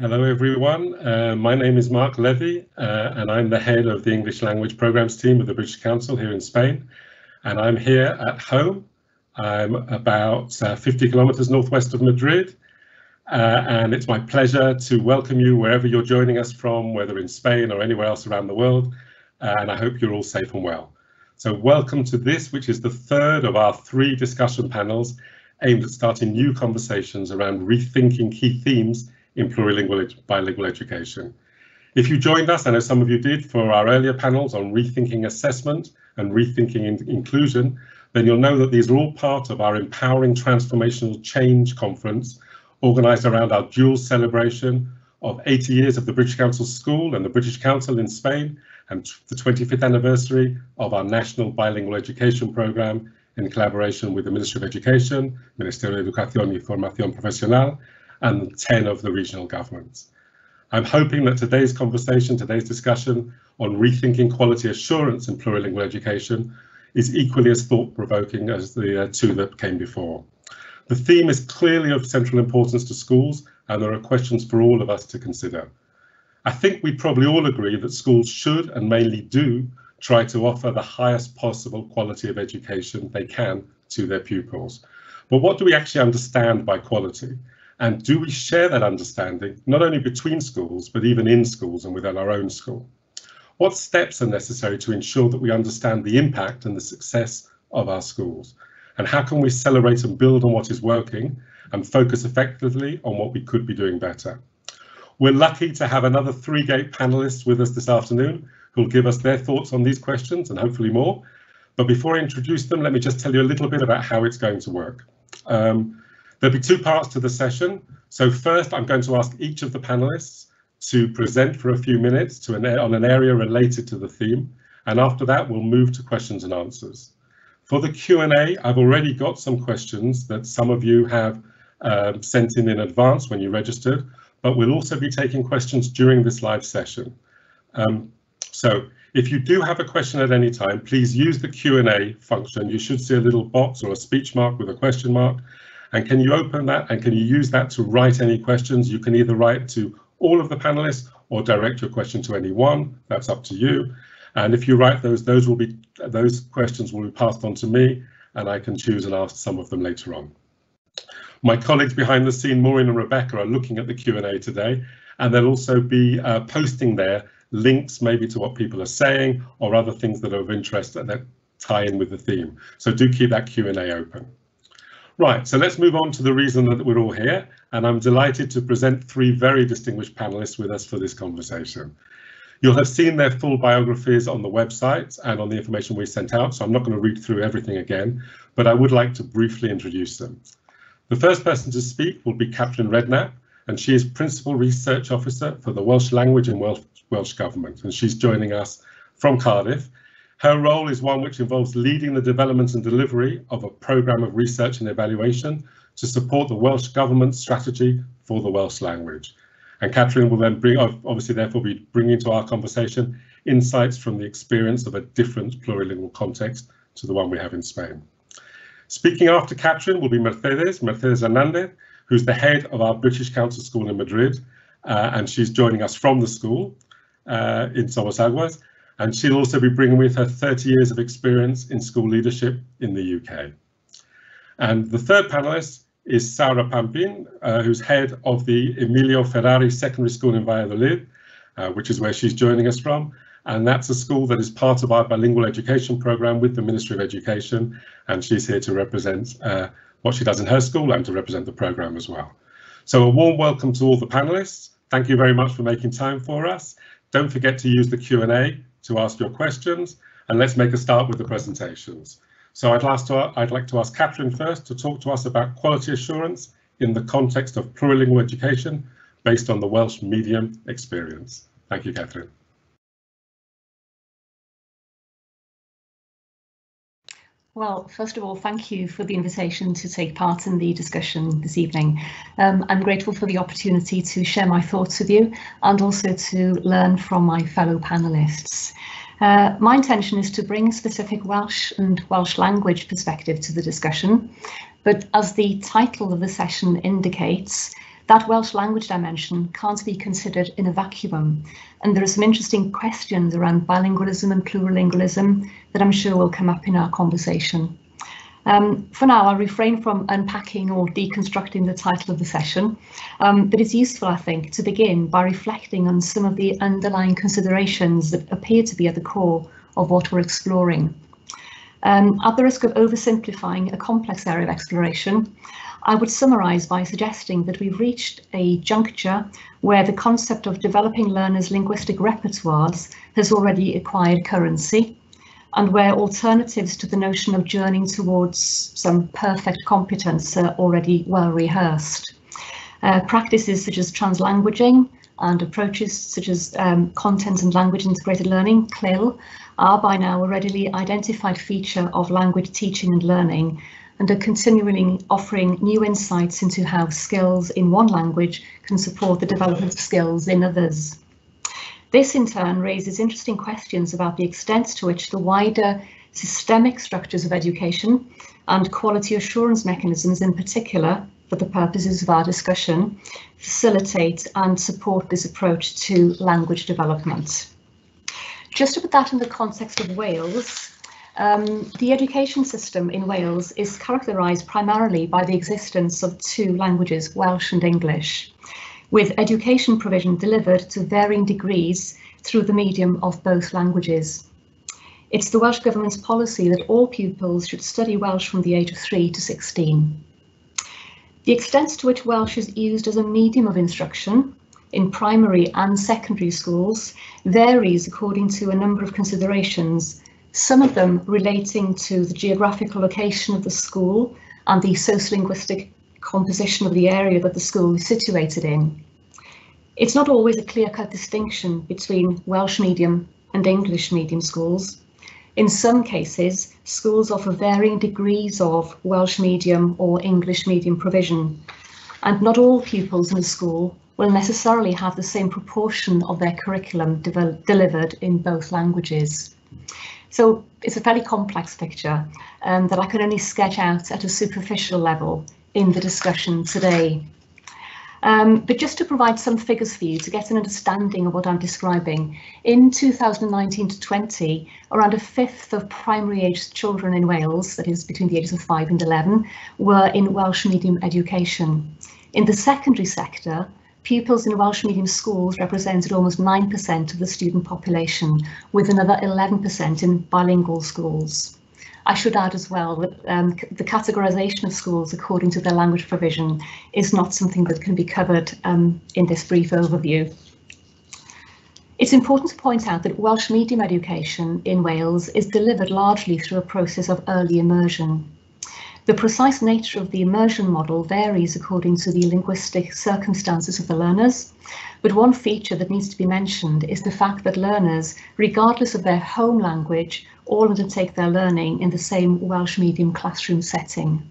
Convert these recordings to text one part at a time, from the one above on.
Hello everyone, uh, my name is Mark Levy uh, and I'm the head of the English language programs team of the British Council here in Spain and I'm here at home. I'm about uh, 50 kilometers northwest of Madrid uh, and it's my pleasure to welcome you wherever you're joining us from, whether in Spain or anywhere else around the world uh, and I hope you're all safe and well. So welcome to this, which is the third of our three discussion panels aimed at starting new conversations around rethinking key themes in plurilingual bilingual education. If you joined us, I know some of you did, for our earlier panels on rethinking assessment and rethinking in inclusion, then you'll know that these are all part of our Empowering Transformational Change conference, organised around our dual celebration of 80 years of the British Council School and the British Council in Spain, and the 25th anniversary of our National Bilingual Education Programme in collaboration with the Ministry of Education, Ministerio de Educación y Formación Profesional, and 10 of the regional governments. I'm hoping that today's conversation, today's discussion on rethinking quality assurance in plurilingual education is equally as thought-provoking as the uh, two that came before. The theme is clearly of central importance to schools and there are questions for all of us to consider. I think we probably all agree that schools should and mainly do try to offer the highest possible quality of education they can to their pupils. But what do we actually understand by quality? And do we share that understanding, not only between schools, but even in schools and within our own school? What steps are necessary to ensure that we understand the impact and the success of our schools? And how can we celebrate and build on what is working and focus effectively on what we could be doing better? We're lucky to have another three GATE panelists with us this afternoon who'll give us their thoughts on these questions and hopefully more. But before I introduce them, let me just tell you a little bit about how it's going to work. Um, There'll be two parts to the session. So first, I'm going to ask each of the panelists to present for a few minutes to an, on an area related to the theme. And after that, we'll move to questions and answers. For the Q&A, I've already got some questions that some of you have um, sent in in advance when you registered, but we'll also be taking questions during this live session. Um, so if you do have a question at any time, please use the Q&A function. You should see a little box or a speech mark with a question mark, and can you open that and can you use that to write any questions? You can either write to all of the panelists or direct your question to any one. That's up to you. And if you write those, those will be those questions will be passed on to me and I can choose and ask some of them later on. My colleagues behind the scene, Maureen and Rebecca, are looking at the Q&A today, and they'll also be uh, posting there links maybe to what people are saying or other things that are of interest that tie in with the theme. So do keep that Q&A open. Right, so let's move on to the reason that we're all here, and I'm delighted to present three very distinguished panelists with us for this conversation. You'll have seen their full biographies on the website and on the information we sent out, so I'm not going to read through everything again, but I would like to briefly introduce them. The first person to speak will be Catrin Redknap, and she is Principal Research Officer for the Welsh Language and Welsh, Welsh Government, and she's joining us from Cardiff, her role is one which involves leading the development and delivery of a programme of research and evaluation to support the Welsh Government's strategy for the Welsh language. And Catrin will then bring, obviously therefore be bringing to our conversation insights from the experience of a different plurilingual context to the one we have in Spain. Speaking after Catrin will be Mercedes, Mercedes Hernandez, who's the head of our British Council School in Madrid, uh, and she's joining us from the school uh, in Somosaguas and she'll also be bringing with her 30 years of experience in school leadership in the UK. And the third panelist is Sara Pampin, uh, who's head of the Emilio Ferrari Secondary School in Valladolid, uh, which is where she's joining us from. And that's a school that is part of our bilingual education program with the Ministry of Education. And she's here to represent uh, what she does in her school and to represent the program as well. So a warm welcome to all the panelists. Thank you very much for making time for us. Don't forget to use the Q&A to ask your questions, and let's make a start with the presentations. So I'd, to, I'd like to ask Catrin first to talk to us about quality assurance in the context of plurilingual education based on the Welsh medium experience. Thank you, Catrin. Well, first of all, thank you for the invitation to take part in the discussion this evening. Um, I'm grateful for the opportunity to share my thoughts with you and also to learn from my fellow panelists. Uh, my intention is to bring specific Welsh and Welsh language perspective to the discussion, but as the title of the session indicates, that Welsh language dimension can't be considered in a vacuum. And there are some interesting questions around bilingualism and plurilingualism that I'm sure will come up in our conversation. Um, for now, I'll refrain from unpacking or deconstructing the title of the session, um, but it's useful, I think, to begin by reflecting on some of the underlying considerations that appear to be at the core of what we're exploring. Um, at the risk of oversimplifying a complex area of exploration, I would summarise by suggesting that we've reached a juncture where the concept of developing learners' linguistic repertoires has already acquired currency and where alternatives to the notion of journeying towards some perfect competence are already well rehearsed. Uh, practices such as translanguaging and approaches such as um, content and language integrated learning, CLIL, are by now a readily identified feature of language teaching and learning and are continually offering new insights into how skills in one language can support the development of skills in others. This in turn raises interesting questions about the extent to which the wider systemic structures of education and quality assurance mechanisms in particular, for the purposes of our discussion, facilitate and support this approach to language development. Just to put that in the context of Wales, um, the education system in Wales is characterised primarily by the existence of two languages, Welsh and English, with education provision delivered to varying degrees through the medium of both languages. It's the Welsh Government's policy that all pupils should study Welsh from the age of 3 to 16. The extent to which Welsh is used as a medium of instruction in primary and secondary schools varies according to a number of considerations some of them relating to the geographical location of the school and the sociolinguistic composition of the area that the school is situated in. It's not always a clear-cut distinction between Welsh medium and English medium schools. In some cases, schools offer varying degrees of Welsh medium or English medium provision, and not all pupils in a school will necessarily have the same proportion of their curriculum delivered in both languages. So it's a fairly complex picture um, that I can only sketch out at a superficial level in the discussion today. Um, but just to provide some figures for you to get an understanding of what I'm describing, in 2019 to 20, around a fifth of primary aged children in Wales, that is between the ages of 5 and 11, were in Welsh medium education. In the secondary sector, Pupils in Welsh medium schools represented almost 9% of the student population, with another 11% in bilingual schools. I should add as well that um, the categorisation of schools according to their language provision is not something that can be covered um, in this brief overview. It's important to point out that Welsh medium education in Wales is delivered largely through a process of early immersion. The precise nature of the immersion model varies according to the linguistic circumstances of the learners, but one feature that needs to be mentioned is the fact that learners, regardless of their home language, all undertake their learning in the same Welsh medium classroom setting.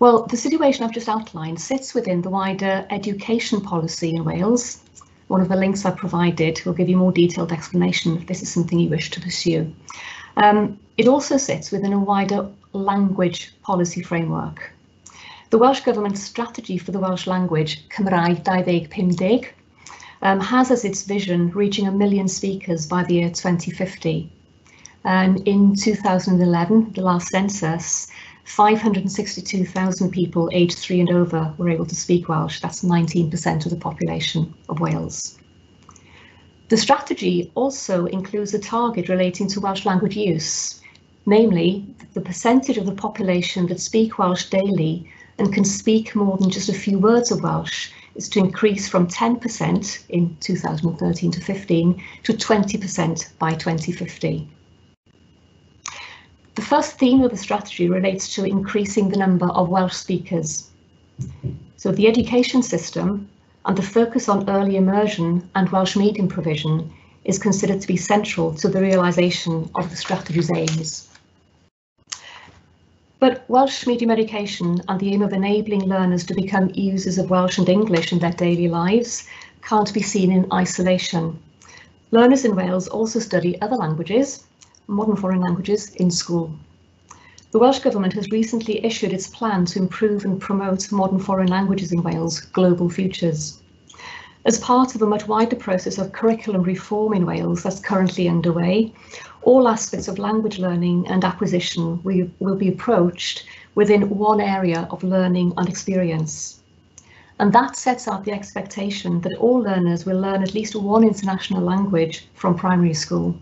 Well, the situation I've just outlined sits within the wider education policy in Wales. One of the links I provided will give you more detailed explanation if this is something you wish to pursue. Um, it also sits within a wider language policy framework. The Welsh Government's strategy for the Welsh language, Cymraeg 2050, um, has as its vision reaching a million speakers by the year 2050. And in 2011, the last census, 562,000 people aged three and over were able to speak Welsh. That's 19% of the population of Wales. The strategy also includes a target relating to Welsh language use, namely the percentage of the population that speak Welsh daily and can speak more than just a few words of Welsh is to increase from 10% in 2013 to 15 to 20% by 2050. The first theme of the strategy relates to increasing the number of Welsh speakers. So the education system and the focus on early immersion and Welsh medium provision is considered to be central to the realisation of the strategy's aims. But Welsh medium education and the aim of enabling learners to become users of Welsh and English in their daily lives can't be seen in isolation. Learners in Wales also study other languages, modern foreign languages, in school. The Welsh Government has recently issued its plan to improve and promote modern foreign languages in Wales, Global Futures. As part of a much wider process of curriculum reform in Wales that's currently underway, all aspects of language learning and acquisition will be approached within one area of learning and experience. And that sets out the expectation that all learners will learn at least one international language from primary school.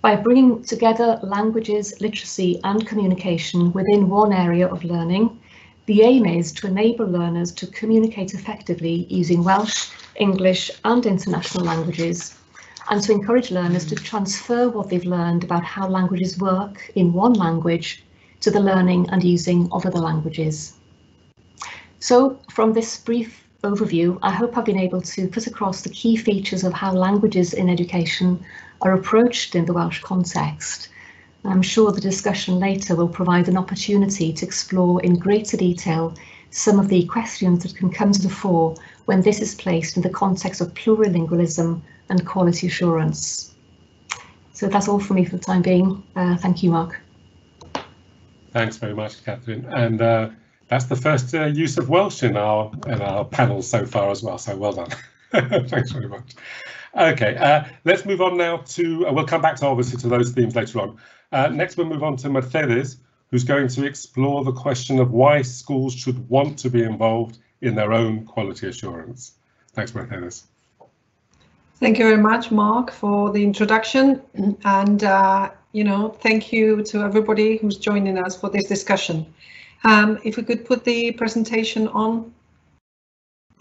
By bringing together languages, literacy and communication within one area of learning, the aim is to enable learners to communicate effectively using Welsh, English and international languages and to encourage learners to transfer what they've learned about how languages work in one language to the learning and using of other languages. So from this brief overview, I hope I've been able to put across the key features of how languages in education are approached in the Welsh context. I'm sure the discussion later will provide an opportunity to explore in greater detail some of the questions that can come to the fore when this is placed in the context of plurilingualism and quality assurance. So that's all for me for the time being. Uh, thank you, Mark. Thanks very much, Catrin. And uh, that's the first uh, use of Welsh in our in our panel so far as well. So well done. Thanks very much. Okay, uh, let's move on now to, uh, we'll come back to obviously to those themes later on. Uh, next we'll move on to Mercedes, who's going to explore the question of why schools should want to be involved in their own quality assurance. Thanks, Mercedes. Thank you very much, Mark, for the introduction. And, uh, you know, thank you to everybody who's joining us for this discussion. Um, if we could put the presentation on.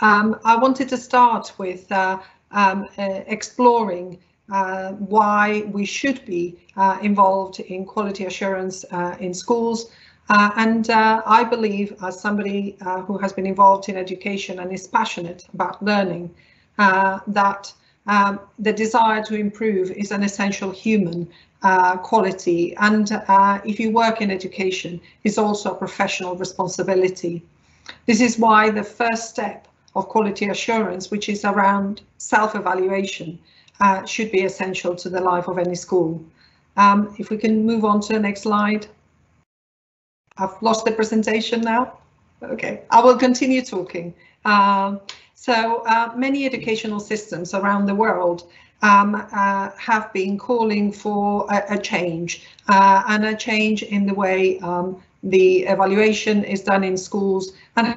Um, I wanted to start with uh, um, uh, exploring uh, why we should be uh, involved in quality assurance uh, in schools. Uh, and uh, I believe, as somebody who has been involved in education and is passionate about learning, that um, the desire to improve is an essential human quality. And if you work in education, it's also a professional responsibility. This is why the first step of quality assurance, which is around self-evaluation, uh, should be essential to the life of any school. Um, if we can move on to the next slide. I've lost the presentation now. Okay, I will continue talking. Uh, so uh, many educational systems around the world um, uh, have been calling for a, a change uh, and a change in the way um, the evaluation is done in schools and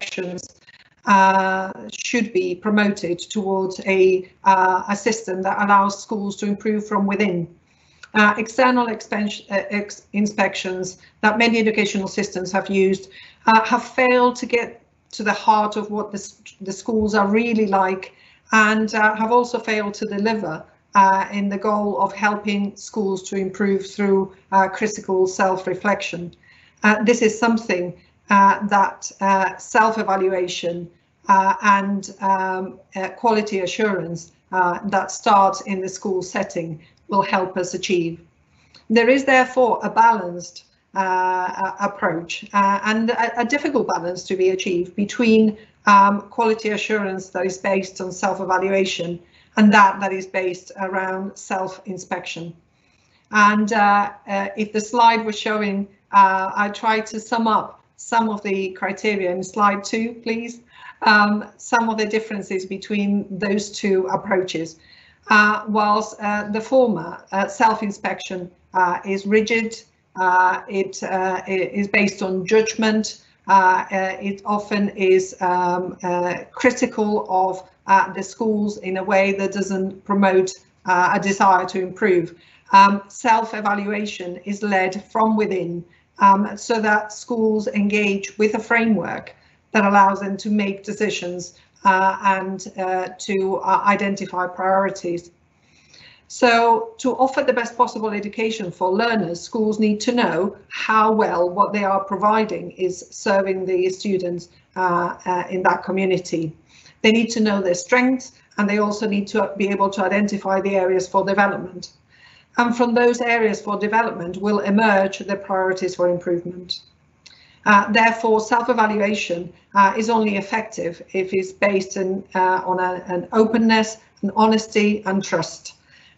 actions uh, should be promoted towards a, uh, a system that allows schools to improve from within. Uh, external uh, inspections that many educational systems have used uh, have failed to get to the heart of what the, the schools are really like and uh, have also failed to deliver in the goal of helping schools to improve through critical self-reflection. this is something uh, that uh, self-evaluation uh, and um, quality assurance that starts in the school setting will help us achieve. There is therefore a balanced uh, approach uh, and a, a, difficult balance to be achieved between um, quality assurance that is based on self-evaluation and that that is based around self-inspection. And uh, if the slide was showing, I tried to sum up some of the criteria in slide two, please. Um, some of the differences between those two approaches. Uh, whilst uh, the former uh, self-inspection uh, is rigid, it, it is based on judgment, it often is um, critical of the schools in a way that doesn't promote a desire to improve. Um, self-evaluation is led from within um, so that schools engage with a framework that allows them to make decisions and uh, to uh, identify priorities. So to offer the best possible education for learners, schools need to know how well what they are providing is serving the students uh, uh, in that community. They need to know their strengths and they also need to be able to identify the areas for development and from those areas for development will emerge the priorities for improvement. Uh, therefore, self-evaluation uh, is only effective if it's based in, uh, on a, an openness, an honesty and trust.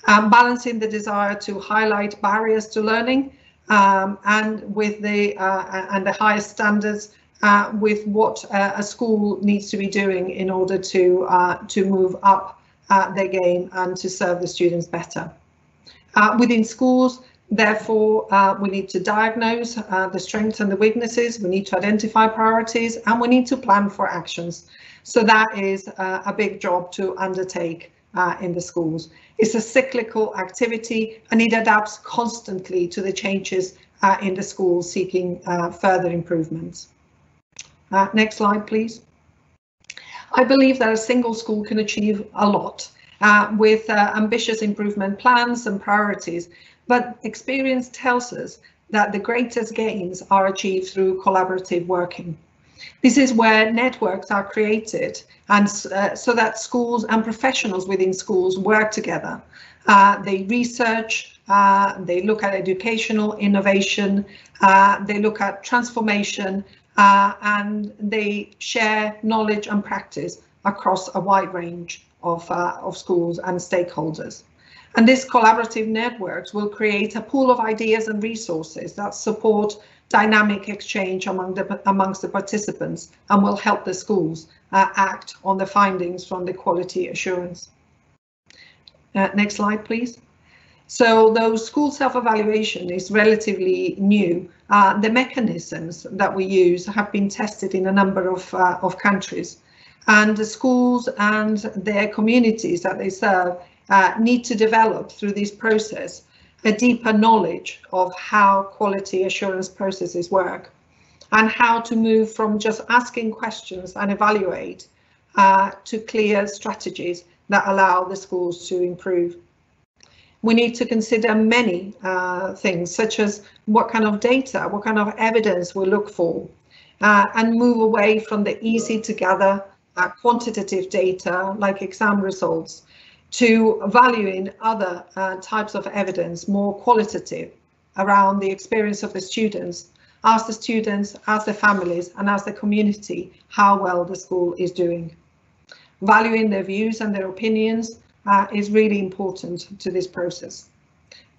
um, balancing the desire to highlight barriers to learning um, and with the uh, and the highest standards uh, with what a school needs to be doing in order to to move up their game and to serve the students better. Within schools, therefore, we need to diagnose the strengths and the weaknesses. We need to identify priorities and we need to plan for actions. So that is a big job to undertake uh, in the schools. It's a cyclical activity and it adapts constantly to the changes uh, in the schools seeking uh, further improvements. Uh, next slide, please. I believe that a single school can achieve a lot uh, with uh, ambitious improvement plans and priorities, but experience tells us that the greatest gains are achieved through collaborative working. This is where networks are created and uh, so that schools and professionals within schools work together. Uh, they research, uh, they look at educational innovation, uh, they look at transformation, uh, and they share knowledge and practice across a wide range of, uh, of schools and stakeholders. And these collaborative networks will create a pool of ideas and resources that support dynamic exchange among the, amongst the participants and will help the schools uh, act on the findings from the quality assurance. Uh, next slide, please. So though school self-evaluation is relatively new, uh, the mechanisms that we use have been tested in a number of, uh, of countries. And the schools and their communities that they serve uh, need to develop through this process a deeper knowledge of how quality assurance processes work and how to move from just asking questions and evaluate uh, to clear strategies that allow the schools to improve. We need to consider many uh, things such as what kind of data, what kind of evidence we look for uh, and move away from the easy to gather uh, quantitative data like exam results to valuing other uh, types of evidence, more qualitative, around the experience of the students, ask the students, ask the families, and ask the community how well the school is doing. Valuing their views and their opinions uh, is really important to this process.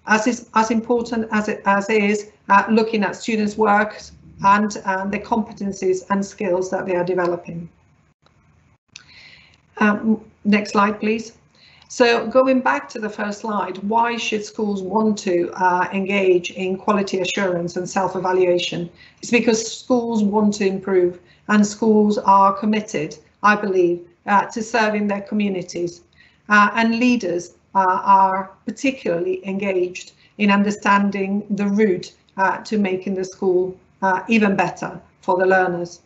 As is as important as it as is uh, looking at students' work and the competencies and skills that they are developing. Um, next slide, please. So going back to the first slide, why should schools want to uh, engage in quality assurance and self-evaluation? It's because schools want to improve and schools are committed, I believe, uh, to serving their communities. Uh, and leaders uh, are particularly engaged in understanding the route uh, to making the school uh, even better for the learners.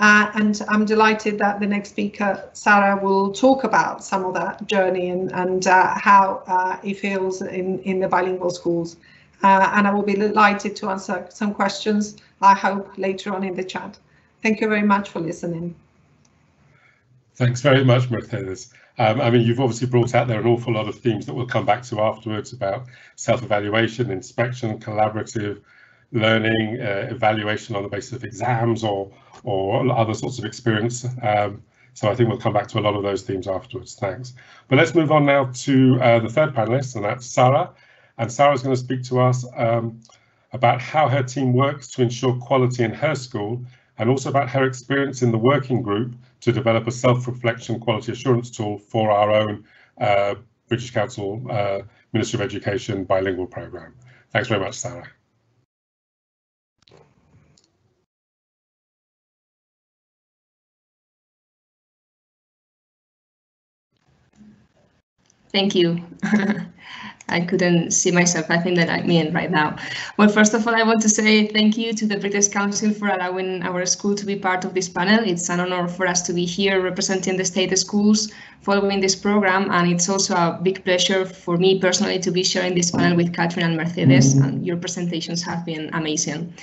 Uh, and I'm delighted that the next speaker, Sara, will talk about some of that journey and, and uh, how uh, it feels in, in the bilingual schools. Uh, and I will be delighted to answer some questions, I hope, later on in the chat. Thank you very much for listening. Thanks very much, Mercedes. Um, I mean, you've obviously brought out there an awful lot of themes that we'll come back to afterwards about self-evaluation, inspection, collaborative, learning, uh, evaluation on the basis of exams or or other sorts of experience. Um, so I think we'll come back to a lot of those themes afterwards. Thanks. But let's move on now to uh, the third panelist, and that's Sara. And Sara's going to speak to us um, about how her team works to ensure quality in her school, and also about her experience in the working group to develop a self-reflection quality assurance tool for our own uh, British Council uh, Ministry of Education bilingual programme. Thanks very much, Sara. Thank you. I couldn't see myself. I think that I'm in right now. Well, first of all, I want to say thank you to the British Council for allowing our school to be part of this panel. It's an honor for us to be here representing the state schools following this program. And it's also a big pleasure for me personally to be sharing this panel with Catrin and Mercedes. And your presentations have been amazing.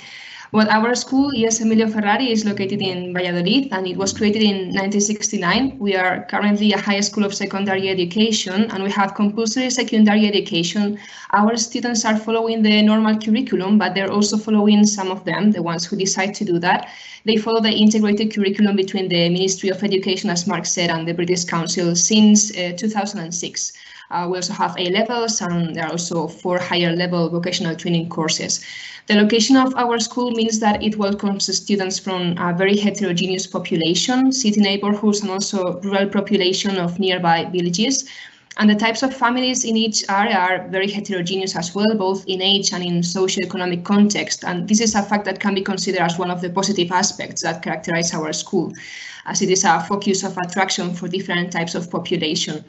Well, our school, IES Emilio Ferrari, is located in Valladolid and it was created in 1969. We are currently a high school of secondary education and we have compulsory secondary education. Our students are following the normal curriculum, but they're also following some of them, the ones who decide to do that. They follow the integrated curriculum between the Ministry of Education, as Mark said, and the British Council since uh, 2006. Uh, we also have A levels and there are also four higher level vocational training courses. The location of our school means that it welcomes students from a very heterogeneous population, city neighborhoods and also rural population of nearby villages. And the types of families in each area are very heterogeneous as well, both in age and in socio-economic context. And this is a fact that can be considered as one of the positive aspects that characterize our school, as it is a focus of attraction for different types of population.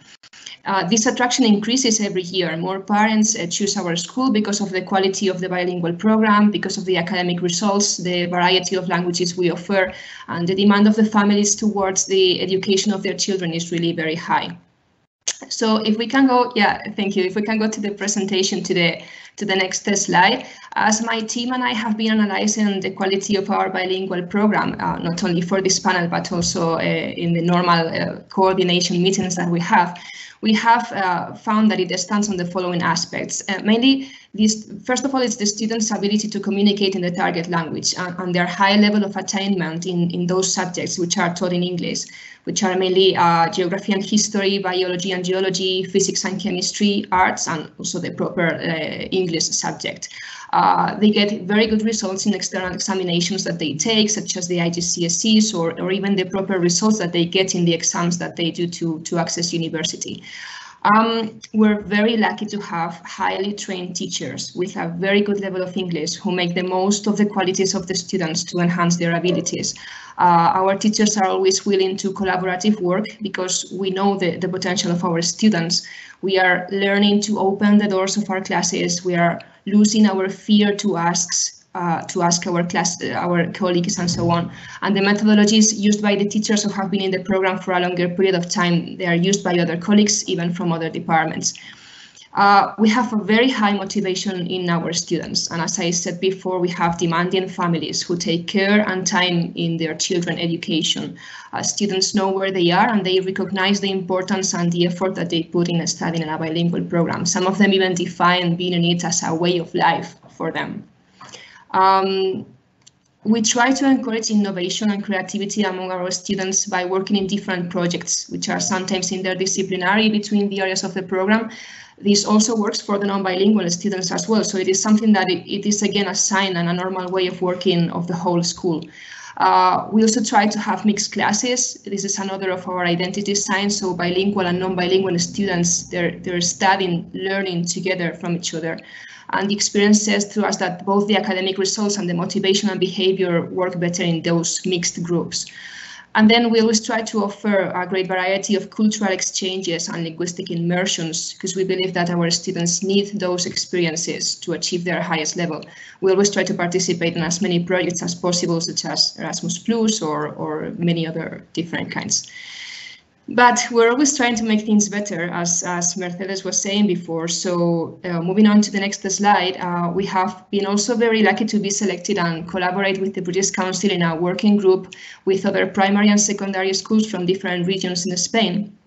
Uh, this attraction increases every year. More parents uh, choose our school because of the quality of the bilingual program, because of the academic results, the variety of languages we offer, and the demand of the families towards the education of their children is really very high. So if we can go, yeah, thank you. If we can go to the presentation to the to the next slide. As my team and I have been analyzing the quality of our bilingual program, uh, not only for this panel, but also uh, in the normal uh, coordination meetings that we have, we have uh, found that it stands on the following aspects. Uh, mainly, this, first of all, it's the students' ability to communicate in the target language and, and, their high level of attainment in, in those subjects which are taught in English, which are mainly uh, geography and history, biology and geology, physics and chemistry, arts, and also the proper uh, English subject. Uh, they get very good results in external examinations that they take, such as the IGCSEs or, or even the proper results that they get in the exams that they do to, to access university. Um, we're very lucky to have highly trained teachers with a very good level of English who make the most of the qualities of the students to enhance their abilities. Uh, our teachers are always willing to collaborative work because we know the, the potential of our students. We are learning to open the doors of our classes. We are losing our fear to ask uh, to ask our class, uh, our colleagues and so on. And the methodologies used by the teachers who have been in the program for a longer period of time, they are used by other colleagues, even from other departments. Uh, we have a very high motivation in our students. And as I said before, we have demanding families who take care and time in their children education. Uh, students know where they are and they recognize the importance and the effort that they put in studying in a bilingual program. Some of them even define being in it as a way of life for them. Um, we try to encourage innovation and creativity among our students by working in different projects, which are sometimes interdisciplinary between the areas of the program. This also works for the non-bilingual students as well. So it is something that it, it is again a sign and a normal way of working of the whole school. Uh, we also try to have mixed classes. This is another of our identity signs. So bilingual and non-bilingual students, they're, they're studying, learning together from each other. And the experience says to us that both the academic results and the motivation and behavior work better in those mixed groups. And then we always try to offer a great variety of cultural exchanges and linguistic immersions because we believe that our students need those experiences to achieve their highest level. We always try to participate in as many projects as possible, such as Erasmus Plus or, or many other different kinds. But we're always trying to make things better, as, as Mercedes was saying before. So uh, moving on to the next slide, uh, we have been also very lucky to be selected and collaborate with the British Council in a working group with other primary and secondary schools from different regions in Spain.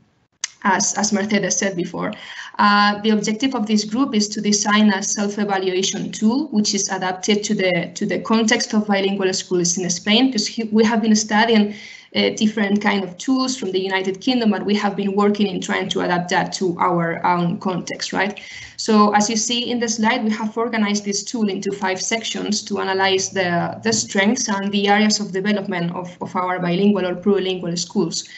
As, as Mercedes said before. Uh, the objective of this group is to design a self-evaluation tool which is adapted to the to the context of bilingual schools in Spain because we have been studying uh, different kind of tools from the United Kingdom, but we have been working in trying to adapt that to our own context, right? So as you see in the slide, we have organized this tool into five sections to analyze the, the strengths and the areas of development of, of our bilingual or plurilingual schools.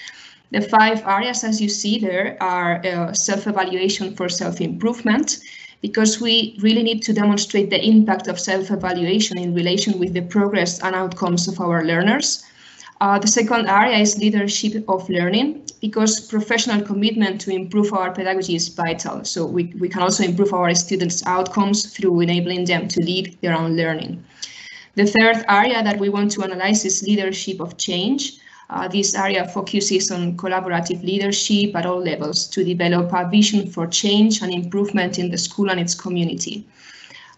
The five areas, as you see there, are uh, self-evaluation for self-improvement, because we really need to demonstrate the impact of self-evaluation in relation with the progress and outcomes of our learners. Uh, the second area is leadership of learning because professional commitment to improve our pedagogy is vital. So we, we can also improve our students' outcomes through enabling them to lead their own learning. The third area that we want to analyze is leadership of change. Uh, this area focuses on collaborative leadership at all levels to develop a vision for change and improvement in the school and its community.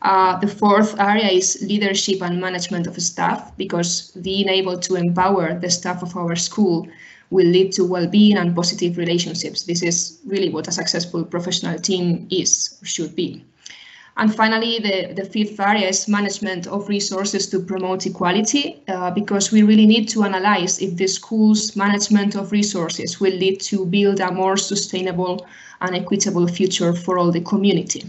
Uh, the fourth area is leadership and management of staff, because being able to empower the staff of our school will lead to well-being and positive relationships. This is really what a successful professional team is or should be. And finally, the, the fifth area is management of resources to promote equality, uh, because we really need to analyze if the school's management of resources will lead to build a more sustainable and equitable future for all the community.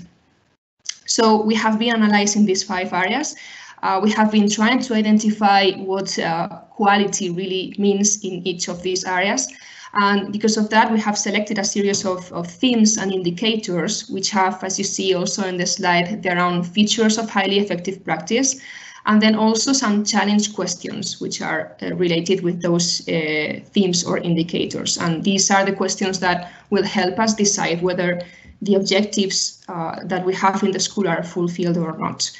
So we have been analyzing these five areas. Uh, we have been trying to identify what uh, quality really means in each of these areas. And because of that, we have selected a series of, of themes and indicators, which have, as you see also in the slide, their own features of highly effective practice, and then also some challenge questions, which are uh, related with those uh, themes or indicators. And these are the questions that will help us decide whether the objectives uh, that we have in the school are fulfilled or not.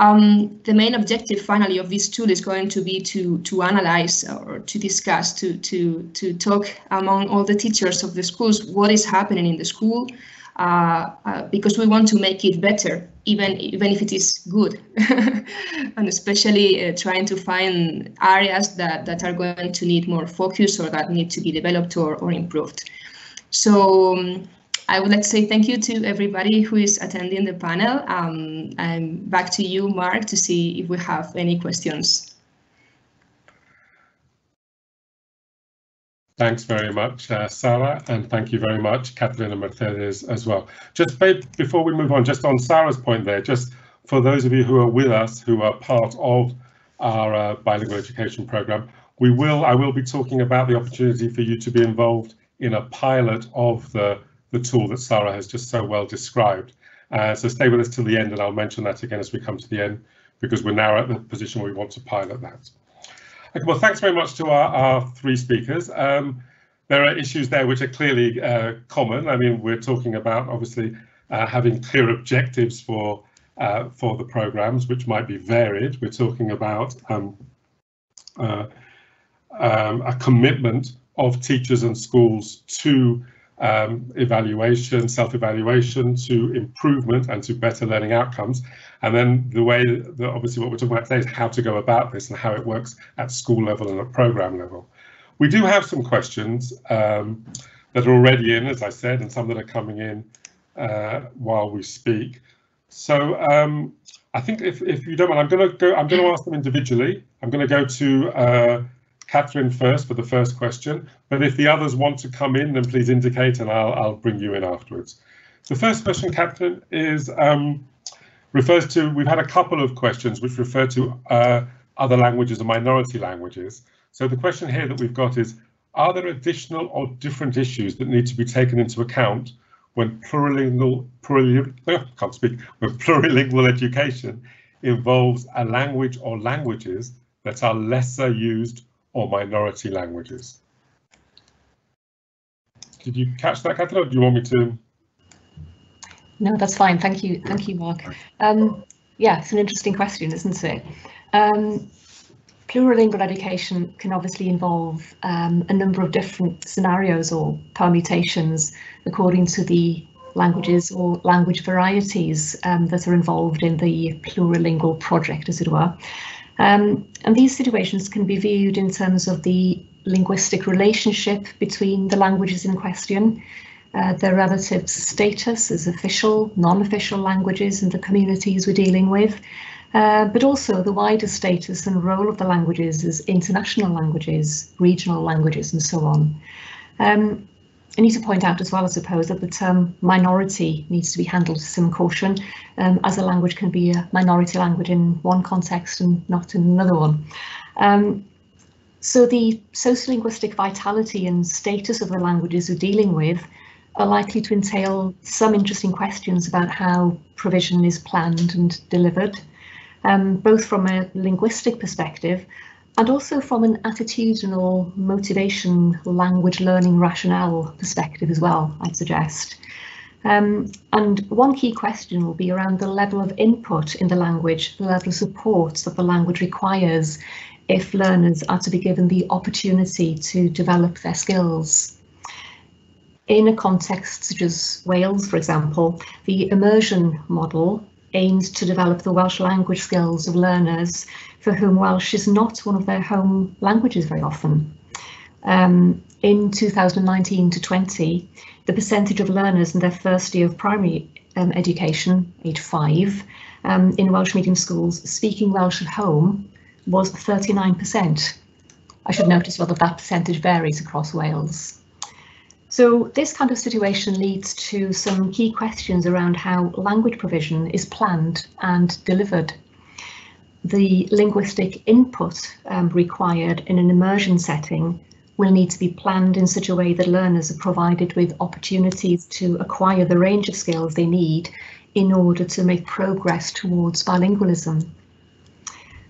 Um, the main objective finally of this tool is going to be to to analyze or to discuss to to to talk among all the teachers of the schools what is happening in the school uh, uh, because we want to make it better even even if it is good and especially uh, trying to find areas that that are going to need more focus or that need to be developed or, or improved so um, I would like to say thank you to everybody who is attending the panel. Um, and back to you, Mark, to see if we have any questions. Thanks very much, uh, Sara, and thank you very much, and Mercedes as well. Just before we move on, just on Sara's point there, just for those of you who are with us, who are part of our uh, bilingual education program, we will, I will be talking about the opportunity for you to be involved in a pilot of the the tool that Sara has just so well described. Uh, so stay with us till the end and I'll mention that again as we come to the end because we're now at the position where we want to pilot that. Okay, well, thanks very much to our, our three speakers. Um, there are issues there which are clearly uh, common. I mean, we're talking about obviously uh, having clear objectives for uh, for the programs, which might be varied. We're talking about um, uh, um, a commitment of teachers and schools to um, evaluation, self-evaluation to improvement and to better learning outcomes. And then the way that obviously what we're talking about today is how to go about this and how it works at school level and at program level. We do have some questions um, that are already in, as I said, and some that are coming in uh, while we speak. So um, I think if, if you don't mind, I'm going to go. I'm going to ask them individually. I'm going to go to uh, Catrin first for the first question, but if the others want to come in, then please indicate and I'll, I'll bring you in afterwards. The first question, Catrin, is um, refers to, we've had a couple of questions which refer to uh, other languages and minority languages. So the question here that we've got is, are there additional or different issues that need to be taken into account when plurilingual, plurilingual, oh, can't speak, when plurilingual education involves a language or languages that are lesser used or minority languages. Did you catch that, Catrin, do you want me to? No, that's fine. Thank you. Thank you, Mark. Um, yeah, it's an interesting question, isn't it? Um, plurilingual education can obviously involve um, a number of different scenarios or permutations according to the languages or language varieties um, that are involved in the plurilingual project, as it were. Um, and these situations can be viewed in terms of the linguistic relationship between the languages in question, uh, their relative status as official, non-official languages in the communities we're dealing with, uh, but also the wider status and role of the languages as international languages, regional languages and so on. Um, I need to point out as well, I suppose, that the term minority needs to be handled with some caution, um, as a language can be a minority language in one context and not in another one. Um, so the sociolinguistic vitality and status of the languages we're dealing with are likely to entail some interesting questions about how provision is planned and delivered, um, both from a linguistic perspective and also from an attitudinal motivation language learning rationale perspective as well, I'd suggest. Um, and one key question will be around the level of input in the language, the level of support that the language requires if learners are to be given the opportunity to develop their skills. In a context such as Wales, for example, the immersion model aims to develop the Welsh language skills of learners for whom Welsh is not one of their home languages very often. Um, in 2019 to 20, the percentage of learners in their first year of primary um, education, age five, um, in Welsh medium schools, speaking Welsh at home was 39%. I should notice whether that percentage varies across Wales. So this kind of situation leads to some key questions around how language provision is planned and delivered. The linguistic input um, required in an immersion setting will need to be planned in such a way that learners are provided with opportunities to acquire the range of skills they need in order to make progress towards bilingualism.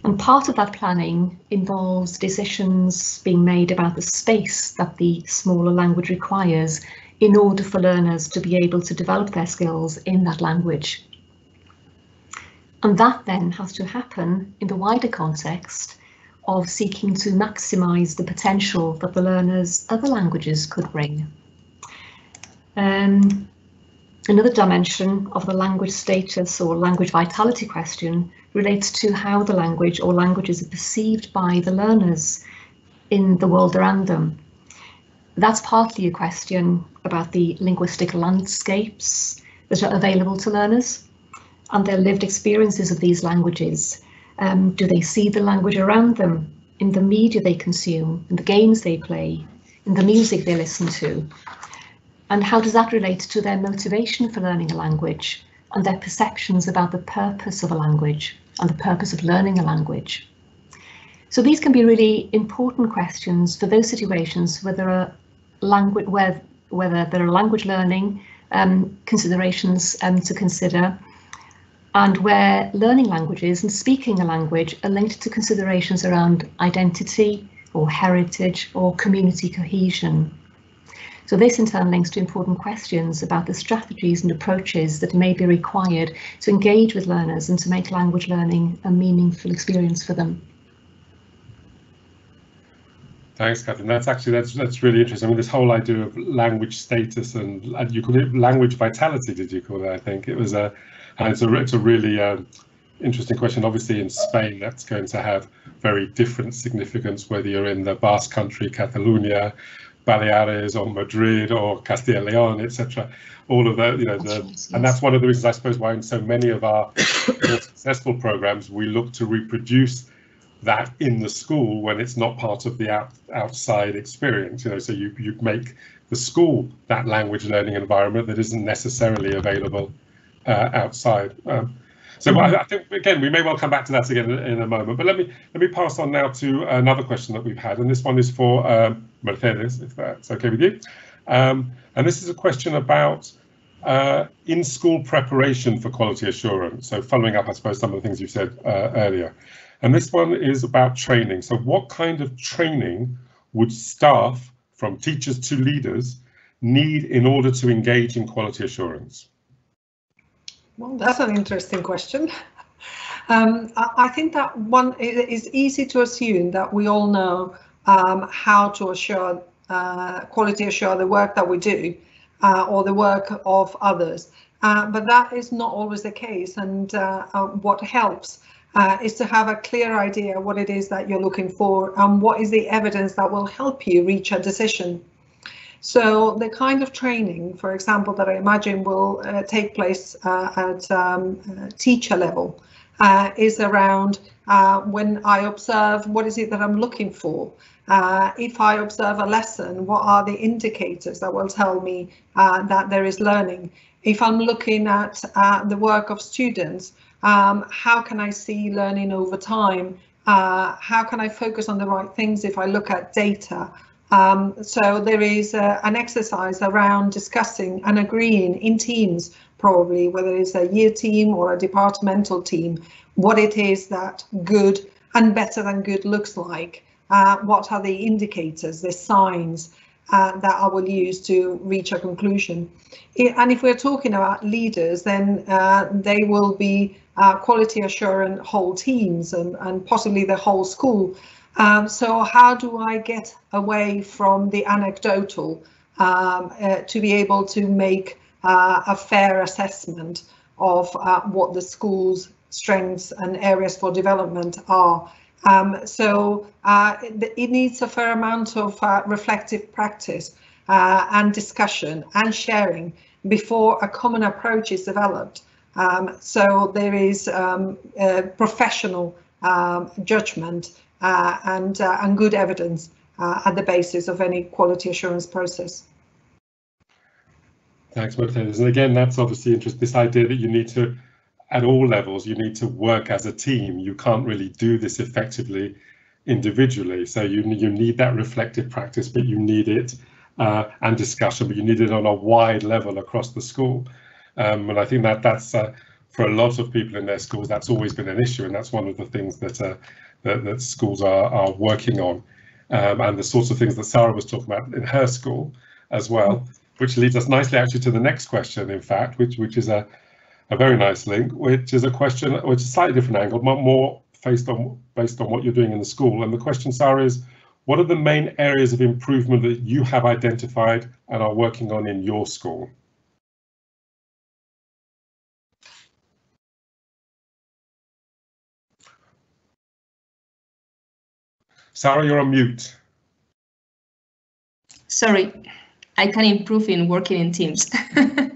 And part of that planning involves decisions being made about the space that the smaller language requires in order for learners to be able to develop their skills in that language. And that then has to happen in the wider context of seeking to maximise the potential that the learners' other languages could bring. Um, another dimension of the language status or language vitality question relates to how the language or languages are perceived by the learners in the world around them. That's partly a question about the linguistic landscapes that are available to learners and their lived experiences of these languages um, do they see the language around them in the media they consume, in the games they play, in the music they listen to? And how does that relate to their motivation for learning a language and their perceptions about the purpose of a language and the purpose of learning a language? So these can be really important questions for those situations where there are language where whether there are language learning um, considerations um, to consider and where learning languages and speaking a language are linked to considerations around identity or heritage or community cohesion. So this in turn links to important questions about the strategies and approaches that may be required to engage with learners and to make language learning a meaningful experience for them. Thanks, Catrin. That's actually that's that's really interesting. I mean, this whole idea of language status and, and you call it language vitality. Did you call it? I think it was a and it's a, it's a really um, interesting question. Obviously, in Spain, that's going to have very different significance, whether you're in the Basque Country, Catalonia, Baleares, or Madrid, or Castilla Leon, etc. All of that, you know, the, and that's one of the reasons, I suppose, why in so many of our successful programs, we look to reproduce that in the school when it's not part of the out, outside experience. You know, so you you make the school that language learning environment that isn't necessarily available uh, outside. Um, so I, I, think again we may well come back to that again in, in, a moment. But let me let me pass on now to another question that we've had, and this one is for um, Mercedes, if that's okay with you. Um, and this is a question about uh, in-school preparation for quality assurance. So following up, I suppose, some of the things you said uh, earlier. And this one is about training. So what kind of training would staff, from teachers to leaders, need in order to engage in quality assurance? Well, that's an interesting question. Um, I think that one is easy to assume that we all know um, how to assure uh, quality assure the work that we do uh, or the work of others. Uh, but that is not always the case. And uh, uh, what helps uh, is to have a clear idea what it is that you're looking for and what is the evidence that will help you reach a decision. So the kind of training, for example, that I imagine will uh, take place uh, at um, uh, teacher level uh, is around uh, when I observe what is it that I'm looking for. Uh, if I observe a lesson, what are the indicators that will tell me that there is learning? If I'm looking at the work of students, um, how can I see learning over time? how can I focus on the right things if I look at data? Um, so there is uh, an exercise around discussing and agreeing in teams, probably whether it's a year team or a departmental team, what it is that good and better than good looks like. Uh, what are the indicators, the signs uh, that I will use to reach a conclusion. and if we're talking about leaders, then uh, they will be uh, quality assurance whole teams and, and possibly the whole school um, so how do I get away from the anecdotal um, uh, to be able to make uh, a fair assessment of uh, what the school's strengths and areas for development are? Um, so uh, it, it, needs a fair amount of uh, reflective practice uh, and discussion and sharing before a common approach is developed. Um, so there is um, professional um, judgment uh, and, uh, and good evidence uh, at the basis of any quality assurance process. Thanks, Mercedes. And again, that's obviously interesting, this idea that you need to, at all levels, you need to work as a team. You can't really do this effectively individually. So you, you need that reflective practice, but you need it uh, and discussion, but you need it on a wide level across the school. Um, and I think that that's uh, for a lot of people in their schools, that's always been an issue, and that's one of the things that uh, that, that, schools are, are working on, um, and the sorts of things that Sara was talking about in her school as well, which leads us nicely actually to the next question, in fact, which which is a a very nice link, which is a question which is a slightly different angle, more based on based on what you're doing in the school. And the question, Sara, is what are the main areas of improvement that you have identified and are working on in your school? Sara, you're on mute. Sorry, I can improve in working in teams.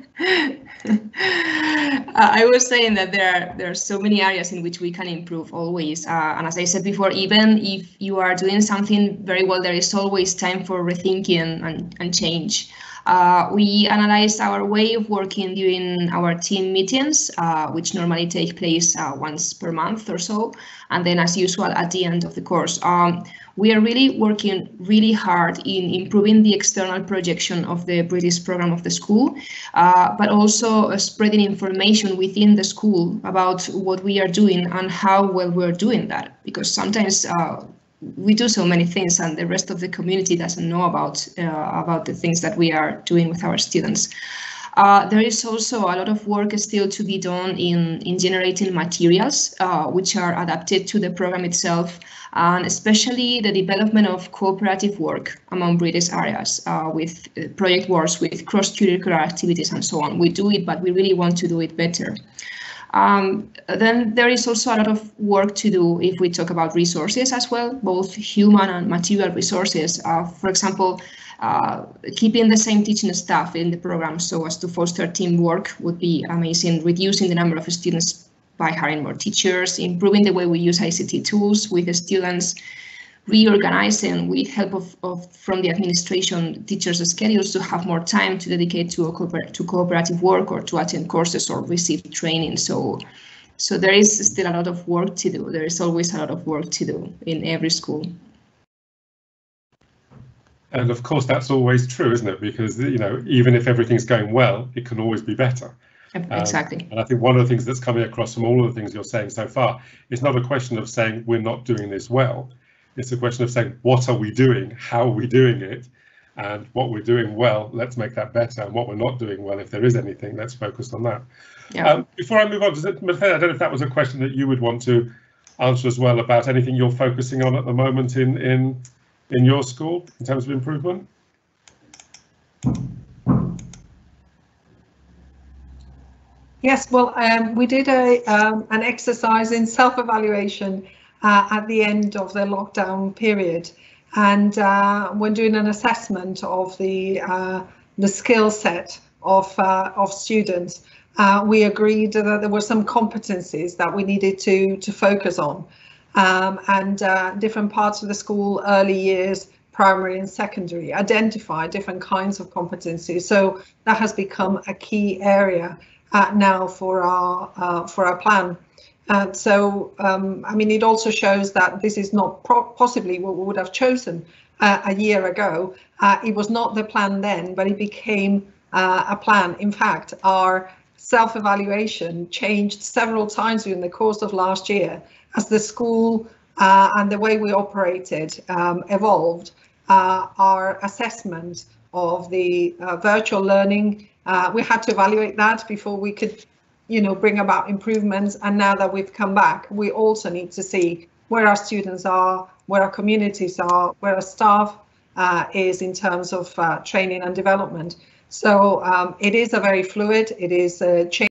Uh, I was saying that there are there are so many areas in which we can improve always. Uh, and as I said before, even if you are doing something very well, there is always time for rethinking and, and change. Uh, we analyzed our way of working during our team meetings, uh, which normally take place uh, once per month or so, and then as usual at the end of the course. Um, we are really working really hard in improving the external projection of the British program of the school, uh, but also uh, spreading information within the school about what we are doing and how well we're doing that. Because sometimes uh, we do so many things and the rest of the community doesn't know about uh, about the things that we are doing with our students. Uh, there is also a lot of work still to be done in, in generating materials uh, which are adapted to the program itself and especially the development of cooperative work among British areas uh, with uh, project works with cross-curricular activities and so on. We do it, but we really want to do it better. Um, then there is also a lot of work to do if we talk about resources as well, both human and material resources. Uh, for example, uh, keeping the same teaching staff in the program so as to foster teamwork would be amazing. Reducing the number of students by hiring more teachers, improving the way we use ICT tools with the students, reorganizing with help of, of from the administration teachers' schedules to have more time to dedicate to, a to cooperative work or to attend courses or receive training. So, so there is still a lot of work to do. There is always a lot of work to do in every school. And of course, that's always true, isn't it? Because you know, even if everything's going well, it can always be better. Exactly. Um, and I think one of the things that's coming across from all of the things you're saying so far, it's not a question of saying we're not doing this well. It's a question of saying what are we doing, how are we doing it, and what we're doing well, let's make that better. And what we're not doing well, if there is anything, let's focus on that. Yeah. Um, before I move on, I don't know if that was a question that you would want to answer as well about anything you're focusing on at the moment in in in your school in terms of improvement. Yes, well, um, we did a um, an exercise in self-evaluation uh, at the end of the lockdown period, and uh, when doing an assessment of the uh, the skill set of uh, of students, uh, we agreed that there were some competencies that we needed to to focus on, um, and uh, different parts of the school, early years, primary and secondary, identify different kinds of competencies. So that has become a key area now for our for our plan. Uh, so, um, I mean, it also shows that this is not possibly what we would have chosen uh, a year ago. Uh, it was not the plan then, but it became uh, a plan. In fact, our self-evaluation changed several times during the course of last year as the school and the way we operated um, evolved. our assessment of the virtual learning uh, we had to evaluate that before we could, you know, bring about improvements. And now that we've come back, we also need to see where our students are, where our communities are, where our staff uh, is in terms of uh, training and development. So um, it is a very fluid, it is a change